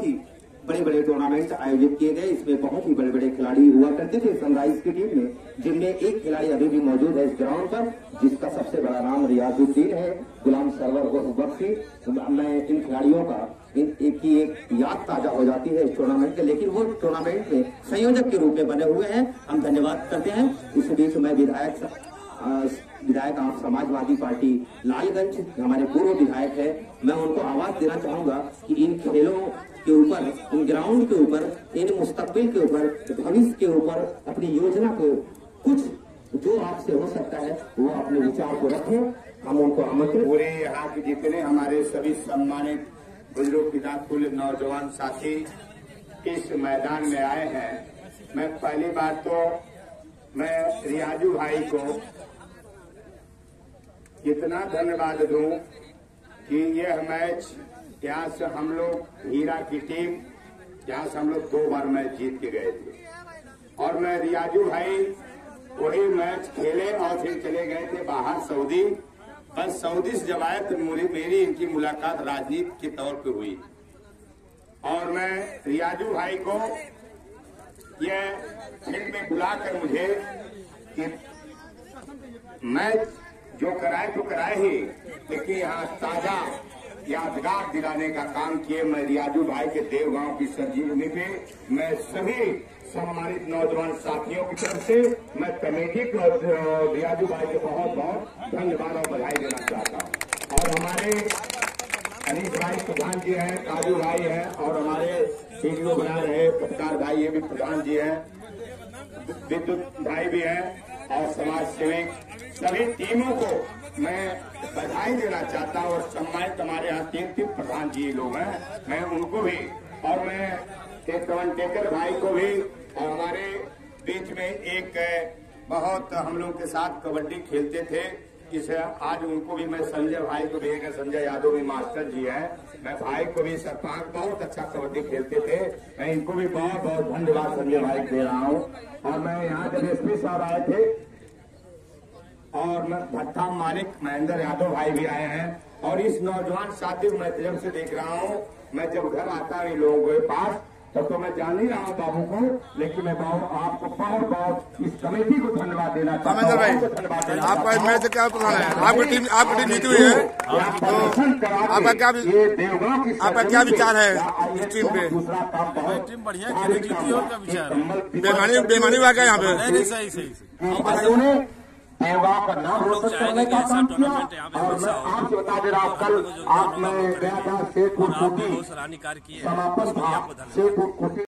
बहुत ही बड़े बड़े टूर्नामेंट आयोजित किए गए, इसमें बहुत ही बड़े बड़े खिलाड़ी हुआ करते थे। सनराइज की टीम में, जिनमें एक खिलाड़ी अभी भी मौजूद है इस ग्राउंड पर, जिसका सबसे बड़ा नाम रियाजुद्दीन है, गुलाम सरवर उर्फ़ बख्शी। मैं इन खिलाड़ियों का, इन एक की एक याद ताज़ा हो जाती है इस टूर्नामेंट के। लेकिन वो टूर्नामेंट में संयोजक के रूप में बने हुए हैं। हम धन्यवाद करते हैं। इस बीच मैं विधायक विधायक आप समाजवादी पार्टी लालगंज, हमारे पूर्व विधायक है। मैं उनको आवाज़ देना चाहूँगा कि इन खेलों के ऊपर इन ग्राउंड के ऊपर इन मुस्तकबिल के ऊपर, भविष्य के ऊपर, अपनी योजना को, कुछ जो आपसे हो सकता है, वो अपने विचार को रखें, हम उनको आमंत्रित पूरे यहाँ के जितने हमारे सभी सम्मानित बुज़ुर्ग पिता कुल नौजवान साथी इस मैदान में आए हैं। मैं पहली बार तो मैं रियाजू भाई को इतना धन्यवाद दूँ कि यह मैच यहाँ से हम लोग हीरा की टीम यहाँ से हम लोग दो बार मैच जीत के गए थे। और मैं रियाजू भाई, वही मैच खेले और फिर चले गए थे बाहर सऊदी। बस सऊदी से आए तो मेरी इनकी मुलाकात राजनीति के तौर पे हुई। और मैं रियाजू भाई को यह फ़ील्ड में बुलाकर मुझे कि मैच जो कराए तो कराए ही, लेकिन यहाँ ताज़ा यादगार दिलाने का काम किए मैं रियाजू भाई के देवगांव की सरजीवनी पे। मैं सभी सम्मानित नौजवान साथियों की तरफ़ से मैं कमेटी को रियाजू भाई को बहुत बहुत धन्यवाद और बधाई देना चाहता हूँ। और हमारे अनिश भाई प्रधान जी हैं, काजू भाई हैं, और हमारे वीडियो बना रहे पत्रकार भाई ये भी प्रधान जी हैं, विद्युत भाई भी हैं, और समाज सेवक सभी टीमों को मैं बधाई देना चाहता हूँ और सम्मानित हमारे यहाँ तीन तीन प्रधान जी लोग हैं। मैं उनको भी और मैं एक पवन टेकर भाई को भी और हमारे बीच में एक बहुत हम लोग के साथ कबड्डी खेलते थे। इसे आज उनको भी मैं संजय भाई को भी संजय यादव भी मास्टर जी है। मैं भाई को भी सरपंच बहुत अच्छा कबड्डी खेलते थे। मैं इनको भी बहुत बहुत धन्यवाद संजय भाई दे रहा हूँ। और मैं यहाँ जब एस साहब आए थे और मैं भट्टा मालिक महेंद्र यादव भाई भी आए हैं। और इस नौजवान साथी को मैं जब से देख रहा हूँ मैं जब घर आता हूँ इन लोगों के पास तब तो मैं जान नहीं रहा हूँ बाबू को लेकिन मैं बाबू आपको बहुत बहुत इस कमेटी को धन्यवाद देना चाहता हूँ। भाई आपको धन्यवाद देना आपका मैच क्या है आपकी टीम आपकी टीम जीती हुई है। तो आपका क्या आपका क्या विचार है इस टीम पे? टीम बढ़िया खेली जीती और क्या विचार बेमानी बेमानी हुआ क्या यहाँ पे? नहीं नहीं सही सही भाइयों का नाम रोशन करने का काम किया। और मैं आपसे बता दे रहा हूँ कल आप मैं गया था शेखपुर कोटी समापन था शेखपुर कोटी